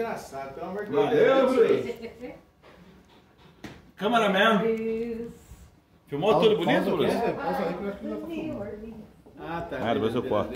desgraçado, pelo amor de Deus. Valeu, Luiz. Cameraman. Filmou tudo bonito, bruno. É, posso que eu acho que não dá pra filmar. Ah, tá. Ah, depois eu corto.